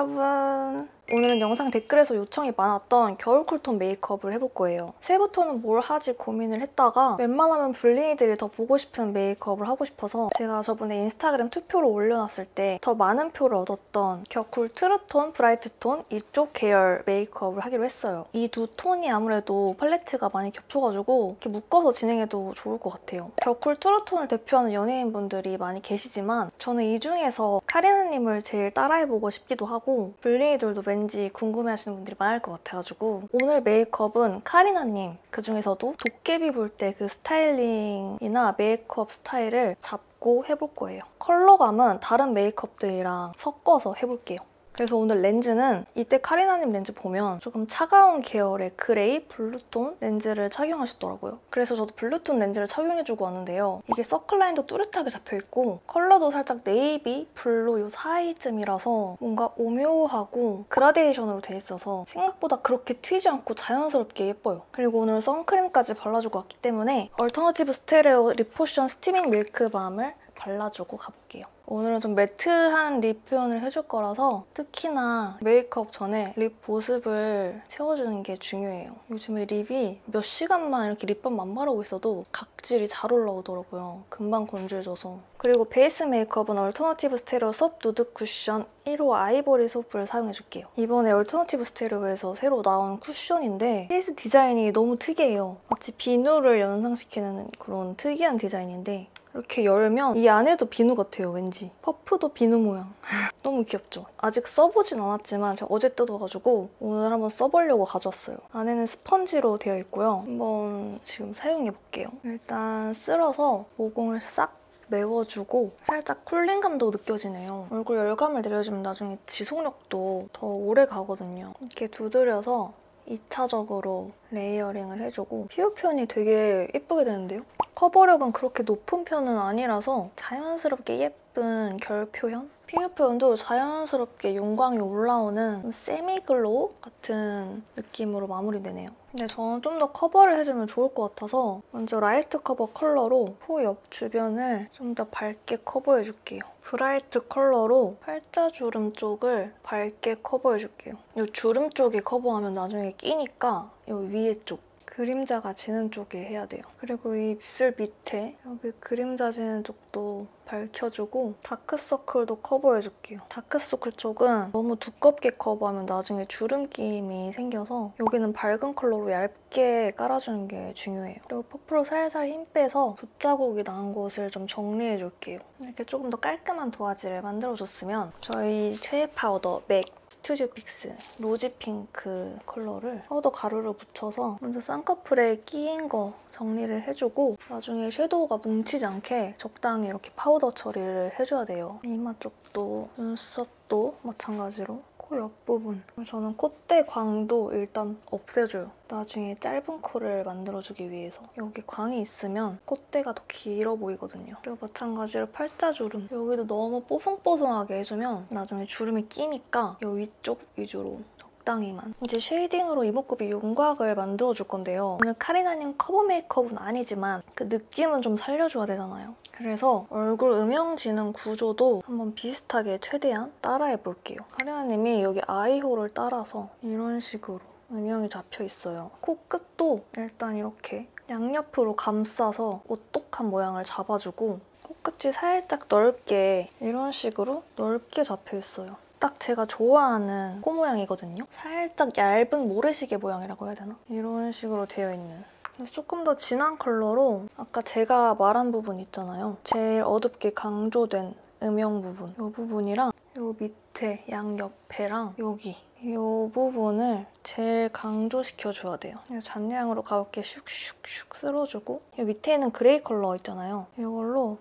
오늘은 영상 댓글에서 요청이 많았던 겨울 cool tone 메이크업을 해볼 거예요. 새해부터는 뭘 하지 고민을 했다가 웬만하면 블링이들이 더 보고 싶은 메이크업을 하고 싶어서 제가 저번에 인스타그램 투표를 올려놨을 때 더 많은 표를 얻었던 겨쿨 true tone, bright tone 이쪽 계열 메이크업을 하기로 했어요. 이 두 톤이 아무래도 팔레트가 많이 겹쳐가지고 이렇게 묶어서 진행해도 좋을 것 같아요. 겨쿨 true tone을 대표하는 연예인분들이 많이 계시지만 저는 이 중에서 카리나님을 제일 따라해보고 싶기도 하고 블링이들도 맨 왠지 궁금해하시는 분들이 많을 것 같아가지고 오늘 메이크업은 카리나님 그중에서도 도깨비 볼 때 그 스타일링이나 메이크업 스타일을 잡고 해볼 거예요. 컬러감은 다른 메이크업들이랑 섞어서 해볼게요. 그래서 오늘 렌즈는 이때 카리나님 렌즈 보면 조금 차가운 계열의 gray blue tone 렌즈를 착용하셨더라고요. 그래서 저도 blue tone 렌즈를 착용해주고 왔는데요. 이게 circle line도 뚜렷하게 잡혀있고 컬러도 살짝 navy, blue 이 사이쯤이라서 뭔가 오묘하고 그라데이션으로 돼 있어서 생각보다 그렇게 튀지 않고 자연스럽게 예뻐요. 그리고 오늘 선크림까지 발라주고 왔기 때문에 Alternative Stereo Lip Potion Steaming Milk Balm을 발라주고 가볼게요. 오늘은 좀 matte한 lip 표현을 해줄 거라서 특히나 메이크업 전에 lip 보습을 채워주는 게 중요해요. 요즘에 lip이 몇 시간만 이렇게 lip balm 바르고 있어도 각질이 잘 올라오더라고요. 금방 건조해져서. 그리고 베이스 메이크업은 Alternative Stereo Soap Nude Cushion 1호 Ivory Soap를 사용해줄게요. 이번에 Alternative Stereo에서 새로 나온 쿠션인데 케이스 디자인이 너무 특이해요. 마치 비누를 연상시키는 그런 특이한 디자인인데 이렇게 열면 이 안에도 비누 같아요, 왠지. 퍼프도 비누 모양. 너무 귀엽죠? 아직 써보진 않았지만 제가 어제 뜯어가지고 오늘 한번 써보려고 가져왔어요. 안에는 스펀지로 되어 있고요. 한번 지금 사용해볼게요. 일단 쓸어서 모공을 싹 메워주고 살짝 cooling감도 느껴지네요. 얼굴 열감을 내려주면 나중에 지속력도 더 오래 가거든요. 이렇게 두드려서 2차적으로 layering을 해주고 피부 표현이 되게 예쁘게 되는데요? 커버력은 그렇게 높은 편은 아니라서 자연스럽게 예쁜 결 표현? 피부 표현도 자연스럽게 윤광이 올라오는 semi glow 같은 느낌으로 마무리되네요. 근데 저는 좀 더 커버를 해주면 좋을 것 같아서 먼저 light 커버 컬러로 코 옆 주변을 좀 더 밝게 커버해줄게요. bright 컬러로 팔자주름 쪽을 밝게 커버해줄게요. 이 주름 쪽에 커버하면 나중에 끼니까 이 위에 쪽 그림자가 지는 쪽에 해야 돼요. 그리고 이 입술 밑에 여기 그림자 지는 쪽도 밝혀주고 다크서클도 커버해줄게요. 다크서클 쪽은 너무 두껍게 커버하면 나중에 주름 낌이 생겨서 여기는 밝은 컬러로 얇게 깔아주는 게 중요해요. 그리고 퍼프로 살살 힘 빼서 붓자국이 난 곳을 좀 정리해줄게요. 이렇게 조금 더 깔끔한 도화지를 만들어줬으면 저희 최애 파우더 MAC Studio Fix Rosy Pink 컬러를 파우더 가루를 묻혀서 먼저 쌍꺼풀에 끼인 거 정리를 해주고 나중에 섀도우가 뭉치지 않게 적당히 이렇게 파우더 처리를 해줘야 돼요. 이마 쪽도 눈썹도 마찬가지로 코 옆부분. 저는 콧대 광도 일단 없애줘요. 나중에 짧은 코를 만들어주기 위해서. 여기 광이 있으면 콧대가 더 길어 보이거든요. 그리고 마찬가지로 팔자주름. 여기도 너무 뽀송뽀송하게 해주면 나중에 주름이 끼니까 이 위쪽 위주로 적당히만. 이제 shading으로 이목구비 윤곽을 만들어줄 건데요. 오늘 카리나님 커버 메이크업은 아니지만 그 느낌은 좀 살려줘야 되잖아요. 그래서 얼굴 음영 지는 구조도 한번 비슷하게 최대한 따라해볼게요. 카리나님이 여기 eye hole을 따라서 이런 식으로 음영이 잡혀 있어요. 코끝도 일단 이렇게 양옆으로 감싸서 오똑한 모양을 잡아주고 코끝이 살짝 넓게 이런 식으로 넓게 잡혀 있어요. 딱 제가 좋아하는 코 모양이거든요. 살짝 얇은 모래시계 모양이라고 해야 되나? 이런 식으로 되어 있는 조금 더 진한 컬러로 아까 제가 말한 부분 있잖아요. 제일 어둡게 강조된 음영 부분 이 부분이랑 이 밑에 양옆에랑 여기 이 부분을 제일 강조시켜줘야 돼요. 잔량으로 가볍게 슉슉슉 쓸어주고 이 밑에 있는 gray 컬러 있잖아요. 이걸로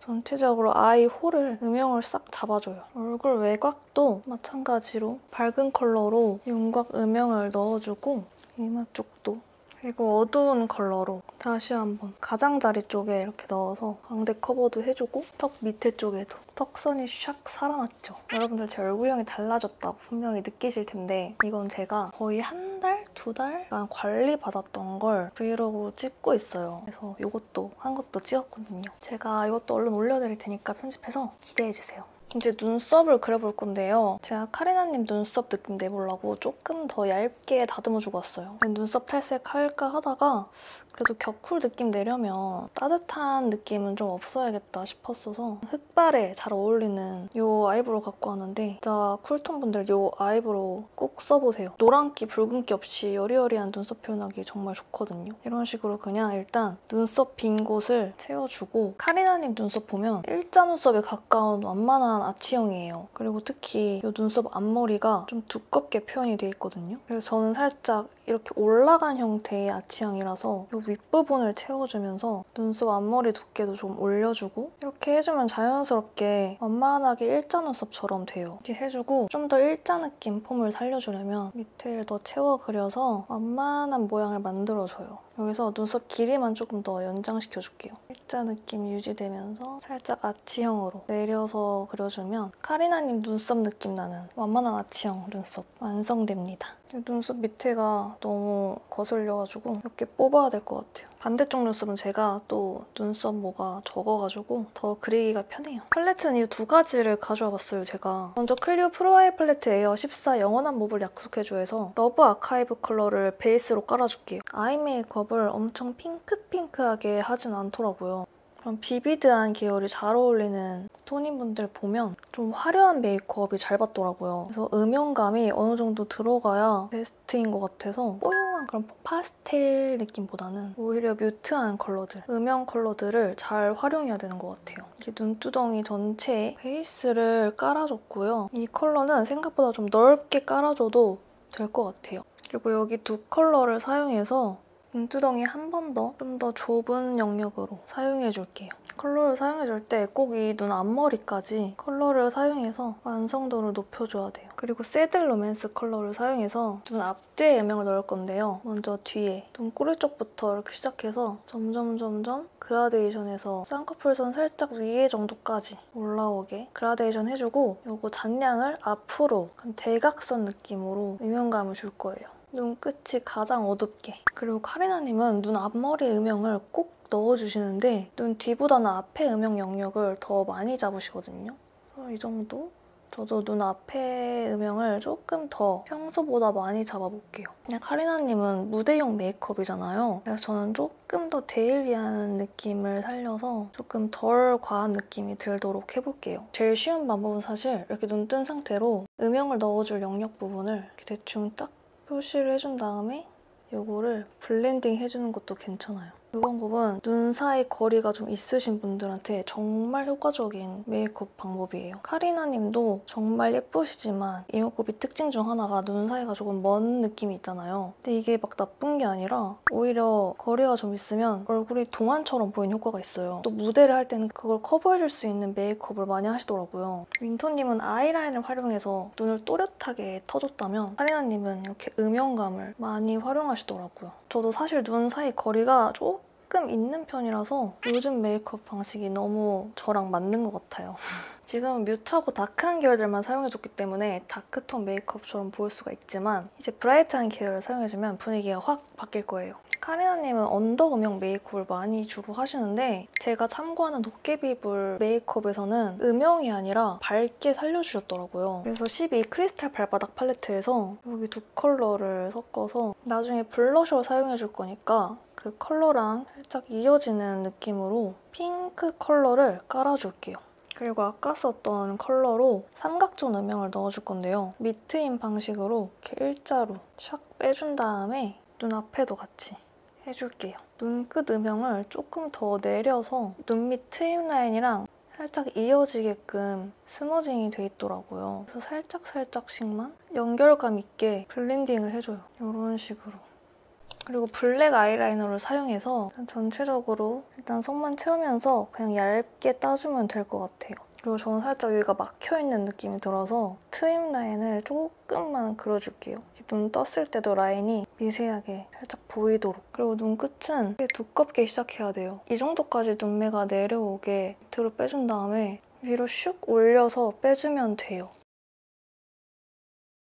전체적으로 eye hole을 음영을 싹 잡아줘요. 얼굴 외곽도 마찬가지로 밝은 컬러로 윤곽 음영을 넣어주고 이마 쪽도 그리고 어두운 컬러로 다시 한번 가장자리 쪽에 이렇게 넣어서 광대 커버도 해주고 턱 밑에 쪽에도 턱선이 샥 살아났죠. 여러분들 제 얼굴형이 달라졌다고 분명히 느끼실 텐데 이건 제가 거의 한 달, 두 달 간 관리받았던 걸 브이로그로 찍고 있어요. 그래서 이것도 한 것도 찍었거든요. 제가 이것도 얼른 올려드릴 테니까 편집해서 기대해주세요. 이제 눈썹을 그려볼 건데요. 제가 카리나님 눈썹 느낌 내보려고 조금 더 얇게 다듬어주고 왔어요. 눈썹 탈색 할까 하다가 그래도 겨쿨 느낌 내려면 따뜻한 느낌은 좀 없어야겠다 싶었어서 흑발에 잘 어울리는 이 아이브로우 갖고 왔는데 진짜 쿨톤 분들 이 아이브로우 꼭 써보세요. 노란기, 붉은기 없이 여리여리한 눈썹 표현하기 정말 좋거든요. 이런 식으로 그냥 일단 눈썹 빈 곳을 채워주고 카리나님 눈썹 보면 일자 눈썹에 가까운 완만한 아치형이에요. 그리고 특히 이 눈썹 앞머리가 좀 두껍게 표현이 돼 있거든요. 그래서 저는 살짝 이렇게 올라간 형태의 아치형이라서 이 윗부분을 채워주면서 눈썹 앞머리 두께도 좀 올려주고 이렇게 해주면 자연스럽게 완만하게 일자 눈썹처럼 돼요. 이렇게 해주고 좀 더 일자 느낌 폼을 살려주려면 밑에를 더 채워 그려서 완만한 모양을 만들어줘요. 여기서 눈썹 길이만 조금 더 연장시켜줄게요. 일자 느낌 유지되면서 살짝 아치형으로 내려서 그려주면 카리나님 눈썹 느낌 나는 완만한 아치형 눈썹 완성됩니다. 눈썹 밑에가 너무 거슬려가지고 이렇게 뽑아야 될 것 같아요. 반대쪽 눈썹은 제가 또 눈썹 모가 적어가지고 더 그리기가 편해요. 팔레트는 이 두 가지를 가져와 봤어요, 제가. 먼저 클리오 프로아이 팔레트 에어 14 영원한 봄을 약속해줘에서 러브 아카이브 컬러를 베이스로 깔아줄게요. 아이 메이크업을 엄청 핑크핑크하게 하진 않더라고요. 그런 vivid한 계열이 잘 어울리는 톤인분들 보면 좀 화려한 메이크업이 잘 받더라고요. 그래서 음영감이 어느 정도 들어가야 베스트인 것 같아서 뽀용한 그런 파스텔 느낌보다는 오히려 mute한 컬러들, 음영 컬러들을 잘 활용해야 되는 것 같아요. 이렇게 눈두덩이 전체에 베이스를 깔아줬고요. 이 컬러는 생각보다 좀 넓게 깔아줘도 될 것 같아요. 그리고 여기 두 컬러를 사용해서 눈두덩이 한 번 더좀더 좁은 영역으로 사용해줄게요. 컬러를 사용해줄 때 꼭 이 눈 앞머리까지 컬러를 사용해서 완성도를 높여줘야 돼요. 그리고 새들 로맨스 컬러를 사용해서 눈 앞뒤에 음영을 넣을 건데요. 먼저 뒤에 눈꼬리 쪽부터 이렇게 시작해서 점점 점점 그라데이션해서 쌍꺼풀선 살짝 위에 정도까지 올라오게 그라데이션 해주고 이거 잔량을 앞으로 대각선 느낌으로 음영감을 줄 거예요. 눈끝이 가장 어둡게. 그리고 카리나님은 눈 앞머리 음영을 꼭 넣어주시는데 눈 뒤보다는 앞에 음영 영역을 더 많이 잡으시거든요. 이 정도? 저도 눈 앞에 음영을 조금 더 평소보다 많이 잡아볼게요. 그냥 카리나님은 무대용 메이크업이잖아요. 그래서 저는 조금 더 데일리한 느낌을 살려서 조금 덜 과한 느낌이 들도록 해볼게요. 제일 쉬운 방법은 사실 이렇게 눈 뜬 상태로 음영을 넣어줄 영역 부분을 이렇게 대충 딱 표시를 해준 다음에 이거를 블렌딩 해주는 것도 괜찮아요. 이 방법은 눈 사이 거리가 좀 있으신 분들한테 정말 효과적인 메이크업 방법이에요. 카리나 님도 정말 예쁘시지만 이목구비 특징 중 하나가 눈 사이가 조금 먼 느낌이 있잖아요. 근데 이게 막 나쁜 게 아니라 오히려 거리가 좀 있으면 얼굴이 동안처럼 보이는 효과가 있어요. 또 무대를 할 때는 그걸 커버해줄 수 있는 메이크업을 많이 하시더라고요. 윈터님은 아이라인을 활용해서 눈을 또렷하게 터줬다면 카리나 님은 이렇게 음영감을 많이 활용하시더라고요. 저도 사실 눈 사이 거리가 조금 있는 편이라서 요즘 메이크업 방식이 너무 저랑 맞는 것 같아요. 지금은 mute하고 dark한 계열들만 사용해줬기 때문에 dark톤 메이크업처럼 보일 수가 있지만 이제 bright한 계열을 사용해주면 분위기가 확 바뀔 거예요. 카리나님은 언더 음영 메이크업을 많이 주로 하시는데 제가 참고하는 도깨비불 메이크업에서는 음영이 아니라 밝게 살려주셨더라고요. 그래서 12 크리스탈 발바닥 팔레트에서 여기 두 컬러를 섞어서 나중에 블러셔 사용해줄 거니까 그 컬러랑 살짝 이어지는 느낌으로 핑크 컬러를 깔아줄게요. 그리고 아까 썼던 컬러로 삼각존 음영을 넣어줄 건데요. 밑트임 방식으로 이렇게 일자로 샥 빼준 다음에 눈앞에도 같이 해줄게요. 눈끝 음영을 조금 더 내려서 눈 밑 트임 라인이랑 살짝 이어지게끔 smudging이 돼 있더라고요. 그래서 살짝살짝씩만 연결감 있게 블렌딩을 해줘요. 이런 식으로. 그리고 블랙 아이라이너를 사용해서 전체적으로 일단 속만 채우면서 그냥 얇게 따주면 될 것 같아요. 그리고 저는 살짝 여기가 막혀있는 느낌이 들어서 트임 라인을 조금만 그려줄게요. 눈 떴을 때도 라인이 미세하게 살짝 보이도록. 그리고 눈끝은 꽤 두껍게 시작해야 돼요. 이 정도까지 눈매가 내려오게 밑으로 빼준 다음에 위로 슉 올려서 빼주면 돼요.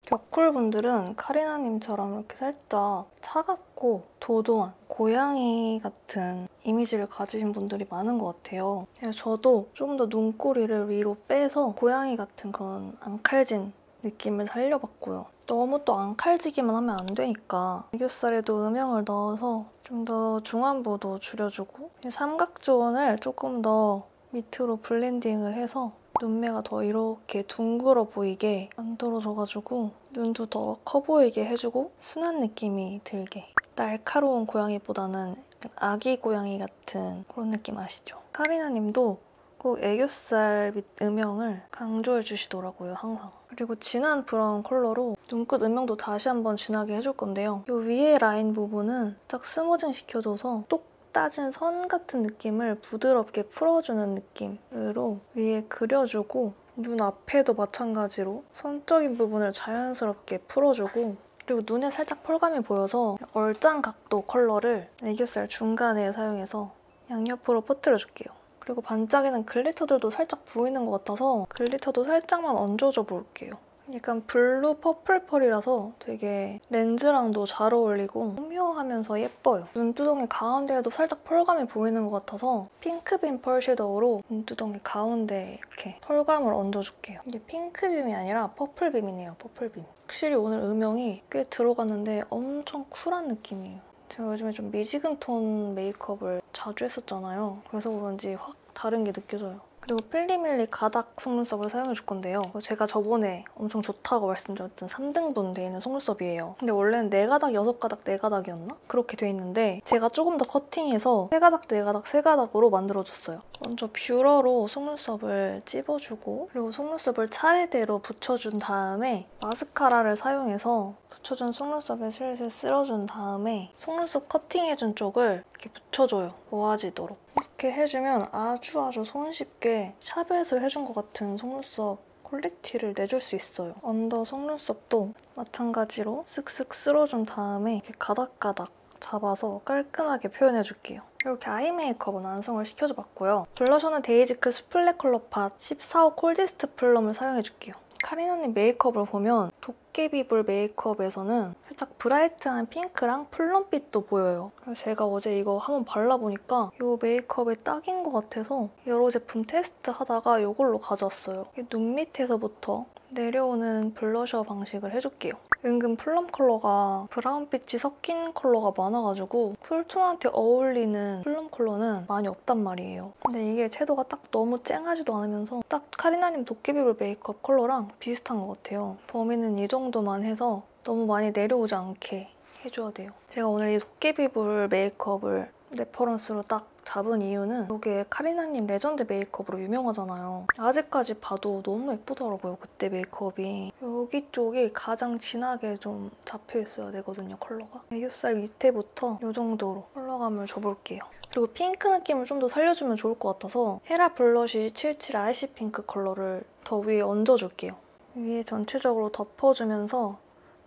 격쿨분들은 카리나님처럼 이렇게 살짝 차갑고 도도한 고양이 같은 이미지를 가지신 분들이 많은 것 같아요. 그래서 저도 좀 더 눈꼬리를 위로 빼서 고양이 같은 그런 앙칼진 느낌을 살려봤고요. 너무 또 앙칼지기만 하면 안 되니까 애교살에도 음영을 넣어서 좀 더 중안부도 줄여주고 삼각존을 조금 더 밑으로 블렌딩을 해서 눈매가 더 이렇게 둥글어 보이게 만들어줘가지고 눈도 더 커 보이게 해주고 순한 느낌이 들게 날카로운 고양이보다는 아기 고양이 같은 그런 느낌 아시죠? 카리나 님도 꼭 애교살 밑 음영을 강조해 주시더라고요, 항상. 그리고 진한 브라운 컬러로 눈끝 음영도 다시 한번 진하게 해줄 건데요. 이 위에 라인 부분은 딱 smudging 시켜줘서 똑 따진 선 같은 느낌을 부드럽게 풀어주는 느낌으로 위에 그려주고 눈 앞에도 마찬가지로 선적인 부분을 자연스럽게 풀어주고 그리고 눈에 살짝 펄감이 보여서 얼짱 각도 컬러를 애교살 중간에 사용해서 양옆으로 퍼뜨려줄게요. 그리고 반짝이는 glitter들도 살짝 보이는 것 같아서 glitter도 살짝만 얹어줘 볼게요. 약간 블루 purple 펄이라서 되게 렌즈랑도 잘 어울리고 오묘하면서 예뻐요. 눈두덩이 가운데에도 살짝 펄감이 보이는 것 같아서 핑크빔 펄 섀도우로 눈두덩이 가운데 이렇게 펄감을 얹어줄게요. 이게 핑크빔이 아니라 purple빔이네요, purple빔. 확실히 오늘 음영이 꽤 들어갔는데 엄청 쿨한 느낌이에요. 제가 요즘에 좀 미지근 톤 메이크업을 자주 했었잖아요. 그래서 그런지 확 다른 게 느껴져요. 그리고 필리밀리 가닥 속눈썹을 사용해 줄 건데요. 제가 저번에 엄청 좋다고 말씀드렸던 3등분 돼 있는 속눈썹이에요. 근데 원래는 4가닥, 6가닥, 4가닥이었나? 그렇게 돼 있는데 제가 조금 더 커팅해서 3가닥, 4가닥, 3가닥으로 만들어줬어요. 먼저 뷰러로 속눈썹을 찝어주고 그리고 속눈썹을 차례대로 붙여준 다음에 마스카라를 사용해서 붙여준 속눈썹에 슬슬 쓸어준 다음에 속눈썹 커팅해준 쪽을 이렇게 붙여줘요. 모아지도록. 이렇게 해주면 아주 아주 손쉽게 샵에서 해준 것 같은 속눈썹 퀄리티를 내줄 수 있어요. 언더 속눈썹도 마찬가지로 쓱쓱 쓸어준 다음에 이렇게 가닥가닥 잡아서 깔끔하게 표현해줄게요. 이렇게 아이 메이크업은 완성을 시켜줘봤고요. 블러셔는 데이지크 수플레 컬러 팟 14호 콜디스트 플럼을 사용해줄게요. 카리나님 메이크업을 보면 도깨비불 메이크업에서는 살짝 bright한 핑크랑 plum빛도 보여요. 제가 어제 이거 한번 발라보니까 이 메이크업에 딱인 것 같아서 여러 제품 테스트 하다가 이걸로 가져왔어요. 눈 밑에서부터 내려오는 블러셔 방식을 해줄게요. 은근 plum 컬러가 브라운빛이 섞인 컬러가 많아가지고 쿨톤한테 어울리는 plum 컬러는 많이 없단 말이에요. 근데 이게 채도가 딱 너무 쨍하지도 않으면서 딱 카리나님 도깨비불 메이크업 컬러랑 비슷한 것 같아요. 범위는 이 정도만 해서 너무 많이 내려오지 않게 해줘야 돼요. 제가 오늘 이 도깨비불 메이크업을 reference로 딱 잡은 이유는 이게 카리나님 레전드 메이크업으로 유명하잖아요. 아직까지 봐도 너무 예쁘더라고요, 그때 메이크업이. 여기 쪽이 가장 진하게 좀 잡혀있어야 되거든요, 컬러가. 애교살 밑에부터 이 정도로 컬러감을 줘볼게요. 그리고 핑크 느낌을 좀 더 살려주면 좋을 것 같아서 헤라 블러쉬 77 icy pink 컬러를 더 위에 얹어줄게요. 위에 전체적으로 덮어주면서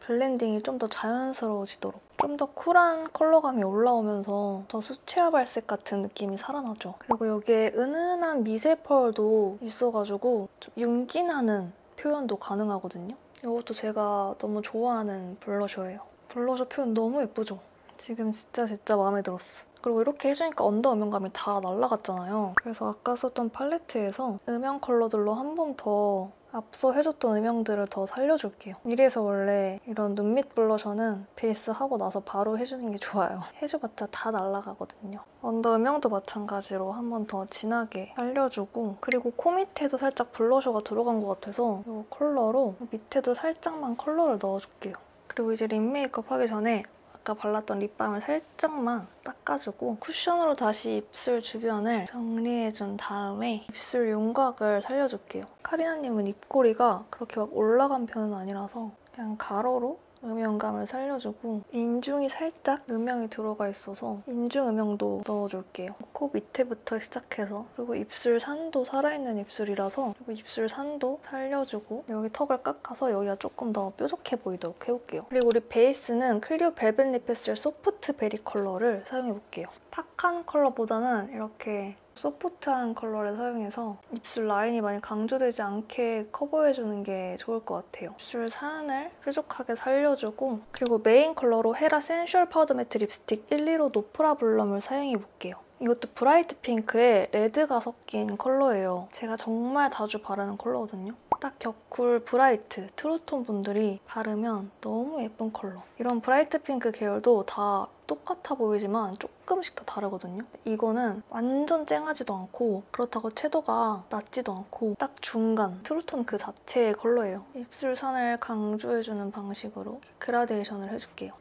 블렌딩이 좀 더 자연스러워지도록 좀 더 쿨한 컬러감이 올라오면서 더 수채화 발색 같은 느낌이 살아나죠. 그리고 여기에 은은한 미세 펄도 있어가지고 좀 윤기나는 표현도 가능하거든요. 이것도 제가 너무 좋아하는 블러셔예요. 블러셔 표현 너무 예쁘죠? 지금 진짜 진짜 마음에 들었어. 그리고 이렇게 해주니까 under 음영감이 다 날라갔잖아요. 그래서 아까 썼던 팔레트에서 음영 컬러들로 한 번 더 앞서 해줬던 음영들을 더 살려줄게요. 이래서 원래 이런 눈밑 블러셔는 베이스 하고 나서 바로 해주는 게 좋아요. 해줘봤자 다 날아가거든요. under 음영도 마찬가지로 한 번 더 진하게 살려주고 그리고 코 밑에도 살짝 블러셔가 들어간 것 같아서 이 컬러로 밑에도 살짝만 컬러를 넣어줄게요. 그리고 이제 립 메이크업 하기 전에 아까 발랐던 립밤을 살짝만 닦아주고 쿠션으로 다시 입술 주변을 정리해준 다음에 입술 윤곽을 살려줄게요. 카리나님은 입꼬리가 그렇게 막 올라간 편은 아니라서 그냥 가로로 음영감을 살려주고 인중이 살짝 음영이 들어가 있어서 인중 음영도 넣어줄게요. 코 밑에부터 시작해서 그리고 입술 산도 살아있는 입술이라서 그리고 입술 산도 살려주고 여기 턱을 깎아서 여기가 조금 더 뾰족해 보이도록 해볼게요. 그리고 우선 베이스는 클리오 벨벳 립 펜슬 soft berry 컬러를 사용해볼게요. 탁한 컬러보다는 이렇게 soft한 컬러를 사용해서 입술 라인이 많이 강조되지 않게 커버해주는 게 좋을 것 같아요. 입술 산을 뾰족하게 살려주고 그리고 메인 컬러로 헤라 sensual powder matte 립스틱 115 no problem을 사용해볼게요. 이것도 bright 핑크에 레드가 섞인 컬러예요. 제가 정말 자주 바르는 컬러거든요. 딱 겨쿨 bright true tone 분들이 바르면 너무 예쁜 컬러. 이런 bright 핑크 계열도 다 똑같아 보이지만 조금씩 다 다르거든요. 이거는 완전 쨍하지도 않고 그렇다고 채도가 낮지도 않고 딱 중간 true tone 그 자체의 컬러예요. 입술 선을 강조해주는 방식으로 그라데이션을 해줄게요.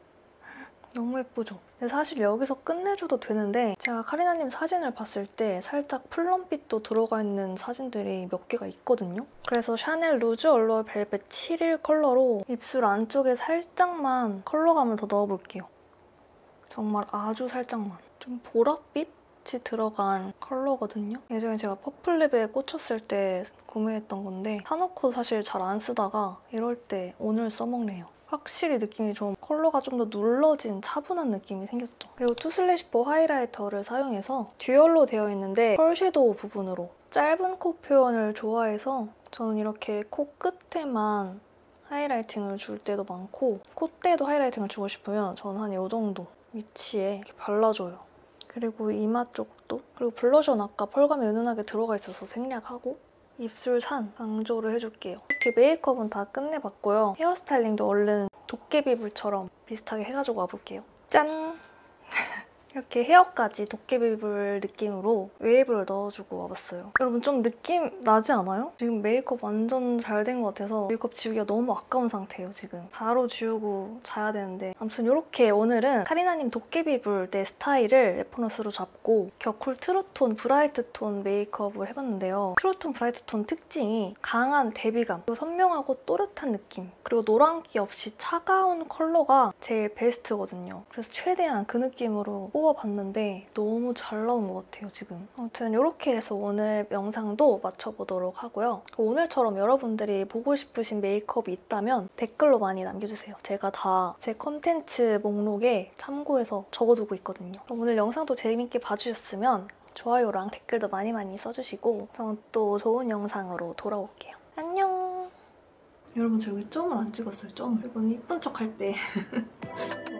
너무 예쁘죠? 근데 사실 여기서 끝내줘도 되는데 제가 카리나님 사진을 봤을 때 살짝 plum빛도 들어가 있는 사진들이 몇 개가 있거든요. 그래서 샤넬 루즈 알뤼르 벨벳 7일 컬러로 입술 안쪽에 살짝만 컬러감을 더 넣어볼게요. 정말 아주 살짝만. 좀 보랏빛? 이 들어간 컬러거든요. 예전에 제가 purple 립에 꽂혔을 때 구매했던 건데 사놓고 사실 잘 안 쓰다가 이럴 때 오늘 써먹네요. 확실히 느낌이 좀 컬러가 좀 더 눌러진 차분한 느낌이 생겼죠. 그리고 투슬래시포 하이라이터를 사용해서 dual로 되어 있는데 펄 섀도우 부분으로 짧은 코 표현을 좋아해서 저는 이렇게 코 끝에만 하이라이팅을 줄 때도 많고 콧대도 하이라이팅을 주고 싶으면 저는 한 이 정도 위치에 이렇게 발라줘요. 그리고 이마 쪽도 그리고 블러셔는 아까 펄감이 은은하게 들어가 있어서 생략하고 입술 산 강조를 해줄게요. 이렇게 메이크업은 다 끝내봤고요. 헤어스타일링도 얼른 도깨비불처럼 비슷하게 해가지고 와볼게요. 짠! 이렇게 헤어까지 도깨비불 느낌으로 웨이브를 넣어주고 와봤어요. 여러분 좀 느낌 나지 않아요? 지금 메이크업 완전 잘 된 것 같아서 메이크업 지우기가 너무 아까운 상태예요, 지금. 바로 지우고 자야 되는데 아무튼 이렇게 오늘은 카리나님 도깨비불 내 스타일을 reference로 잡고 겨쿨 true tone bright 톤 메이크업을 해봤는데요. True tone bright 톤 특징이 강한 대비감, 그리고 선명하고 또렷한 느낌, 그리고 노란기 없이 차가운 컬러가 제일 베스트거든요. 그래서 최대한 그 느낌으로 뽑아봤는데 너무 잘 나온 것 같아요, 지금. 아무튼 이렇게 해서 오늘 영상도 마쳐보도록 하고요. 오늘처럼 여러분들이 보고 싶으신 메이크업이 있다면 댓글로 많이 남겨주세요. 제가 다 제 컨텐츠 목록에 참고해서 적어두고 있거든요. 오늘 영상도 재밌게 봐주셨으면 좋아요랑 댓글도 많이 많이 써주시고 저는 또 좋은 영상으로 돌아올게요. 안녕! 여러분 저 여기 점을 안 찍었어요, 점을. 이건 이쁜 척 할 때.